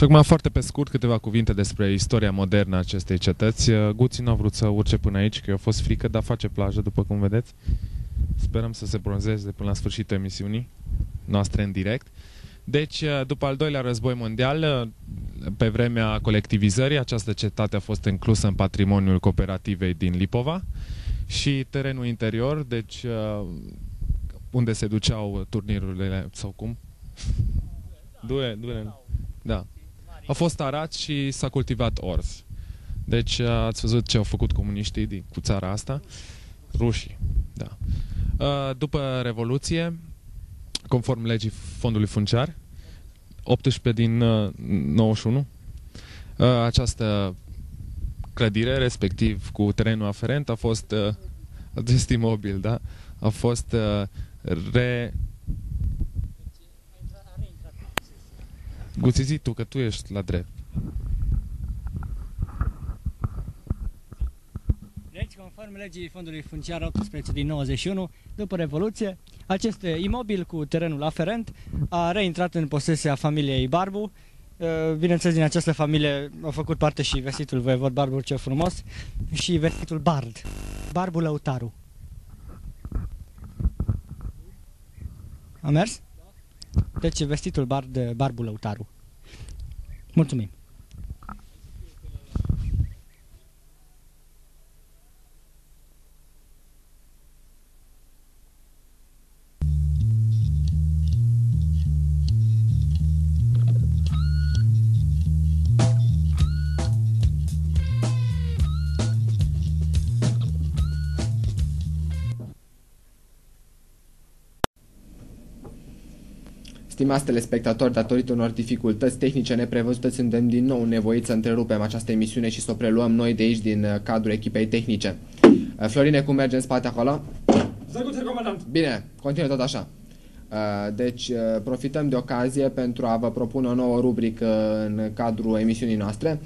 Și acum, foarte pe scurt, câteva cuvinte despre istoria modernă a acestei cetăți. Uh, Guții nu a vrut să urce până aici, că i-a fost frică, dar face plajă, după cum vedeți. Sperăm să se bronzeze până la sfârșitul emisiunii noastre în direct. Deci, uh, după al doilea război mondial, uh, pe vremea colectivizării, această cetate a fost inclusă în patrimoniul cooperativei din Lipova și terenul interior, deci unde se duceau turnirurile sau cum? Due, due, da. A fost arat și s-a cultivat orz. Deci ați văzut ce au făcut comuniștii cu țara asta? Rușii, da. După Revoluție, conform legii fondului funciar, 18 din 91, această clădire, respectiv cu terenul aferent, a fost acest imobil, da? A fost re Guțizi tu, că tu ești la drept. Deci, conform legii Fondului Funciar 18 din 91, după Revoluție, acest imobil cu terenul aferent a reintrat în posesia familiei Barbu. Uh, bineînțeles, din această familie a făcut parte și vestitul voievod Barbu ce frumos și vestitul Bard, Barbu Lăutaru. A mers? Deci vestitul bar de Barbu Lăutaru. Mulțumim! Stimați telespectatori, datorită unor dificultăți tehnice neprevăzute, suntem din nou nevoiți să întrerupem această emisiune și să o preluăm noi de aici din uh, cadrul echipei tehnice. Uh, Florine, cum merge în spate acolo? comandant! Bine, continuă tot așa. Uh, deci, profităm de ocazie pentru a vă propune o nouă rubrică în cadrul emisiunii noastre.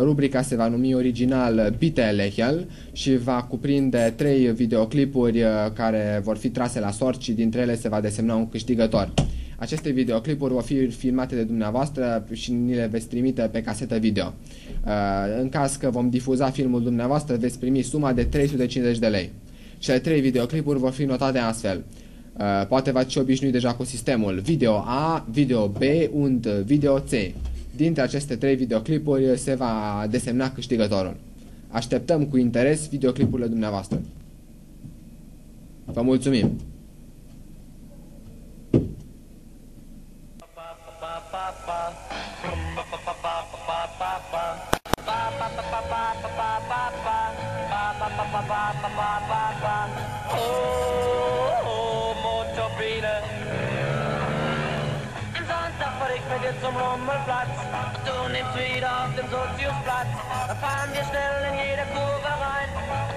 Rubrica se va numi original Bite Lechel și va cuprinde trei videoclipuri care vor fi trase la sort și dintre ele se va desemna un câștigător. Aceste videoclipuri vor fi filmate de dumneavoastră și ni le veți trimite pe casetă video. Uh, în caz că vom difuza filmul dumneavoastră, veți primi suma de 350 de lei. Cele trei videoclipuri vor fi notate astfel. Uh, poate v-ați obișnuit deja cu sistemul video A, video B und video C. Dintre aceste trei videoclipuri se va desemna câștigătorul. Așteptăm cu interes videoclipurile dumneavoastră. Vă mulțumim! Zum Rummelplatz. Du nimmst wieder auf dem Soziusplatz. Da fahren wir schnell in jede Kurve rein.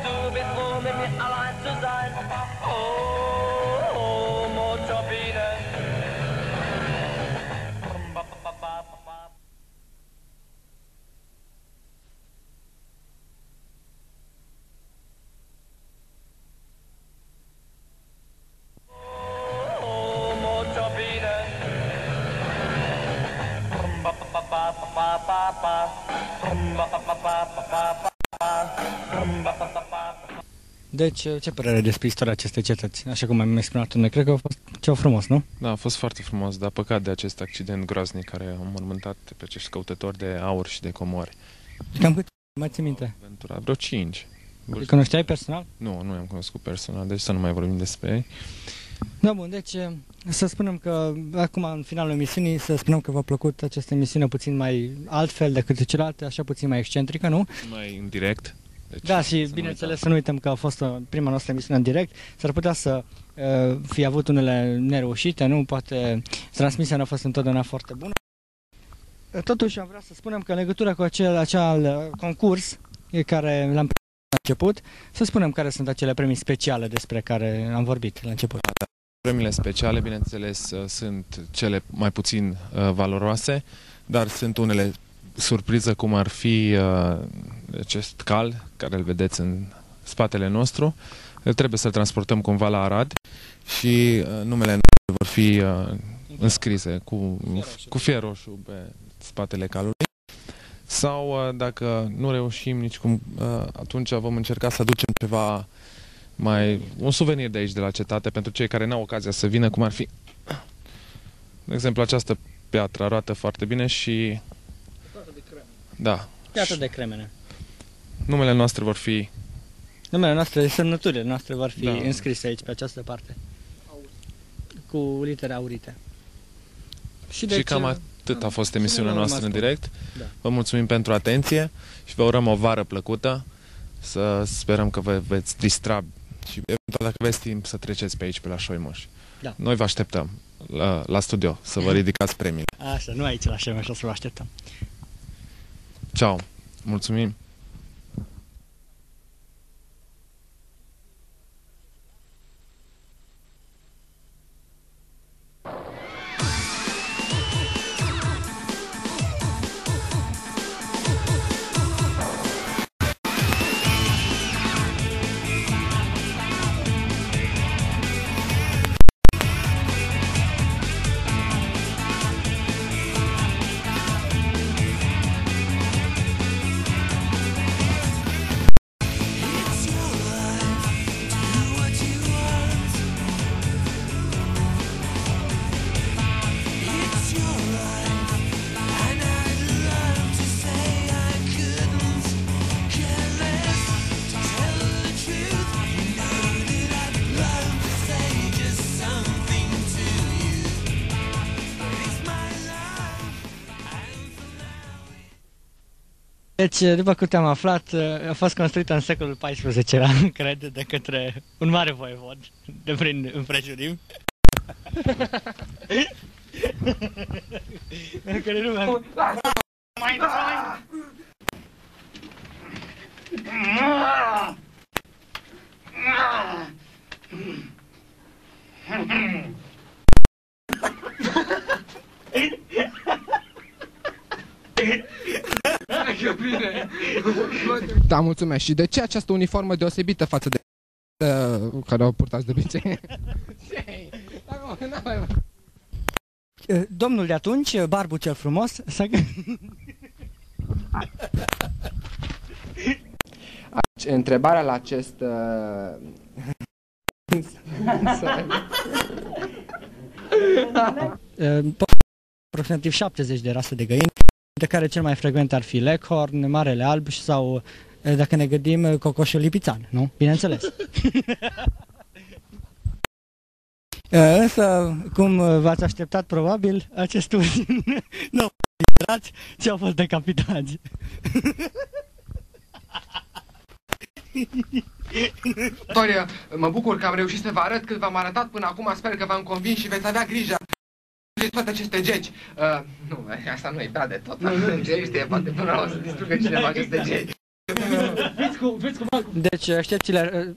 Du bist froh, mit mir allein zu sein. Oh, Deci, ce părere despre istoria acestei cetăți? Așa cum am exprimat noi, cred că a fost ceva frumos, nu? Da, a fost foarte frumos, dar păcat de acest accident groaznic care a mormântat pe acești căutători de aur și de comori. Cam cât mai ții minte? Aventura, vreo 5. Îi cunoșteai personal? Nu, nu i-am cunoscut personal, deci să nu mai vorbim despre ei. Da, bun, deci să spunem că acum în finalul emisiunii să spunem că v-a plăcut această emisiune puțin mai altfel decât celelalte, așa puțin mai excentrică, nu? Mai în direct. Deci, da, și bineînțeles să nu uităm că a fost prima noastră emisiune în direct. S-ar putea să uh, fi avut unele nereușite, nu? Poate transmisia nu a fost întotdeauna foarte bună. Totuși am vrea să spunem că în legătură cu acel, acel concurs care l-am la început, să spunem care sunt acele premii speciale despre care am vorbit la început. Premiile speciale, bineînțeles, sunt cele mai puțin uh, valoroase, dar sunt unele surpriză cum ar fi uh, acest cal care îl vedeți în spatele nostru. El trebuie să-l transportăm cumva la Arad și uh, numele vor fi uh, înscrise cu, cu fier roșu pe spatele calului. Sau uh, dacă nu reușim nici cum, uh, atunci vom încerca să aducem ceva mai, un suvenir de aici, de la cetate, pentru cei care n-au ocazia să vină, cum ar fi, de exemplu, această piatră arată foarte bine și, da, Iată de cremene. Numele noastre vor fi Numele noastre, semnăturile noastre vor fi Da. înscrise aici, pe această parte. Cu litere aurite. Și, deci, cam atât a fost emisiunea nu noastră în urmați direct. Da. Vă mulțumim pentru atenție și vă urăm o vară plăcută. Să sperăm că vă veți distra și eventual dacă aveți timp să treceți pe aici, pe la Șoimoș. Da. Noi vă așteptăm la, la studio să vă ridicați premiile. Așa, nu aici la șem, așa să vă așteptăm. Ciao! Mulțumim! Deci, după câte am aflat, a fost construită în secolul XIV-lea, cred, de către un mare voievod de prin împrejurim. Pentru că lumea... Da, mulțumesc. Și de ce această uniformă deosebită față de uh, care o purtați de obicei? Domnul de atunci, Barbu cel frumos, s-a... Întrebarea la acest... Uh... aproximativ 70 de rase de găini, de care cel mai frecvent ar fi leghorn, marele alb sau, eh, dacă ne gândim, eh, cocoșul lipițan, nu? Bineînțeles. Eh, Însă, cum eh, v-ați așteptat probabil, acest ultim nu au fost liberați, ci au fost decapitați. Torie, mă bucur că am reușit să vă arăt cât v-am arătat până acum, sper că v-am convins și veți avea grijă de toate aceste geci. Uh, nu, asta nu e prea de tot. Nu, nu, ce știe, poate până la urmă să distrugă cineva aceste geci. Deci, excepțiile eh,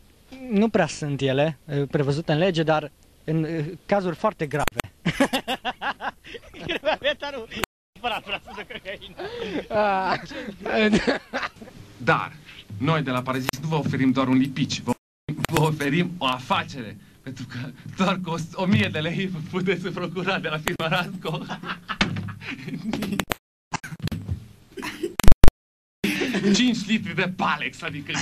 nu prea sunt ele eh, prevăzute în lege, dar în eh, cazuri foarte grave. Crevetarul vrea să ducă găină. Dar noi de la Parazis nu vă oferim doar un lipici, vă, vă oferim o afacere. Pentru că doar cu o, o mie de lei vă puteți procura de la firma Rasco. Cinci litri de Palex, adică